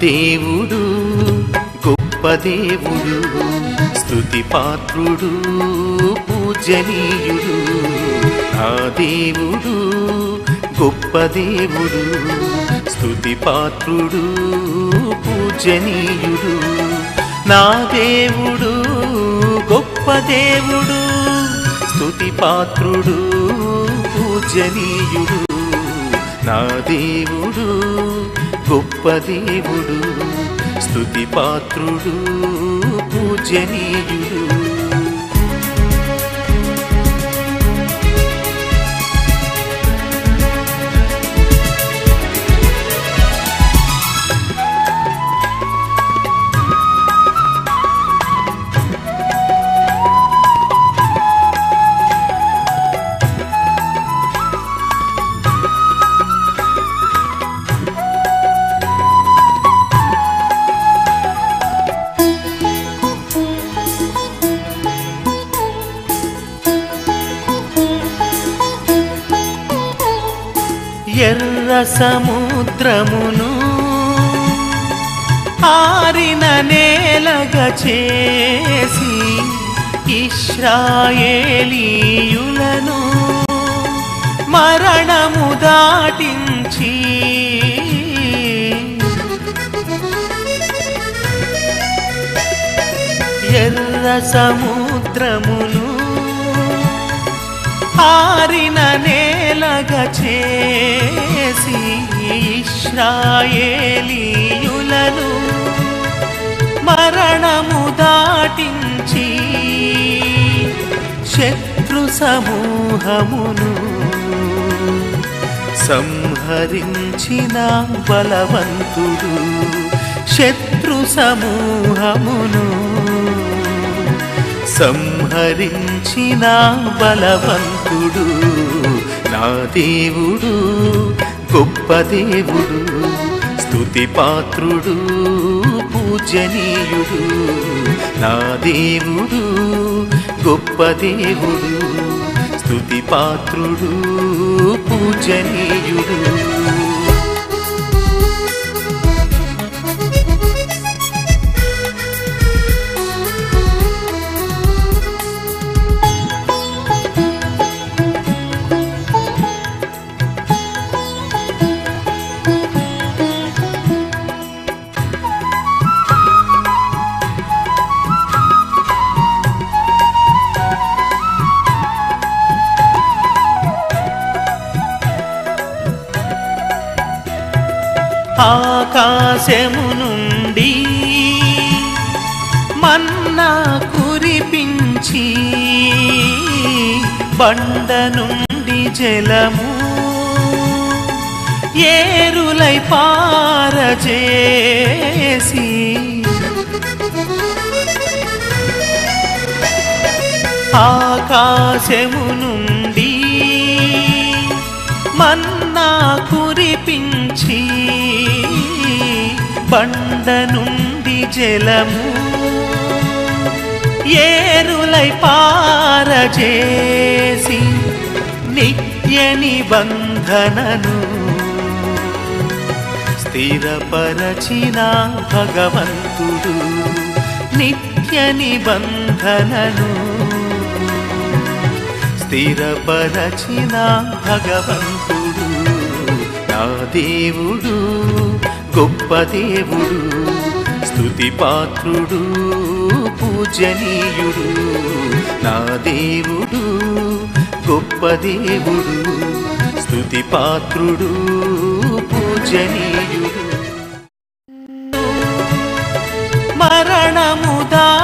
దేవుడు గొప్ప దేవుడు స్తుతి పాత్రుడు పూజనీయుడు. నా దేవుడు గొప్ప దేవుడు స్తుతి పాత్రుడు పూజనీయుడు. నా దేవుడు గొప్ప దేవుడు స్తుతి పాత్రుడు పూజనీయుడు. నా దేవుడు గొప్ప దేవుడు స్తుతి పాత్రుడు పూజనీయుడు. సముద్రమును ఆరిన నేలగా చేసి ఇష్రాయేలీయులను మరణము దాటించి ఎర్ర సముద్రమును ఆరిన నేలగా చేసి ఇస్రాయేలీయులను మరణము దాటించి శత్రు సమూహమును సంహరించిన బలవంతుడు శత్రు సమూహమును సంహరించిన బలవంతుడు నా దేవుడు. గొప్ప దేవుడు స్థుతి పాత్రుడు పూజనీయుడు. నా దేవుడు గొప్ప దేవుడు స్థుతి పాత్రుడు పూజనీయుడు. ఆకాశము నుండి మన్నా కురిపించి బండ నుండి జలము ఏరులై పారజేసి ఆకాశము నుండి మన్ కురిపించి బండ నుండి జలము ఏరులై పారజేసి నిత్య నిబంధనను స్థిరపరచిన భగవంతుడు నిత్య నిబంధనను స్థిరపరచిన భగవంతుడు నా దేవుడు గొప్ప దేవుడు స్థుతి పాత్రుడు పూజనీయుడు. నా దేవుడు గొప్ప దేవుడు స్థుతి పాత్రుడు పూజనీయుడు.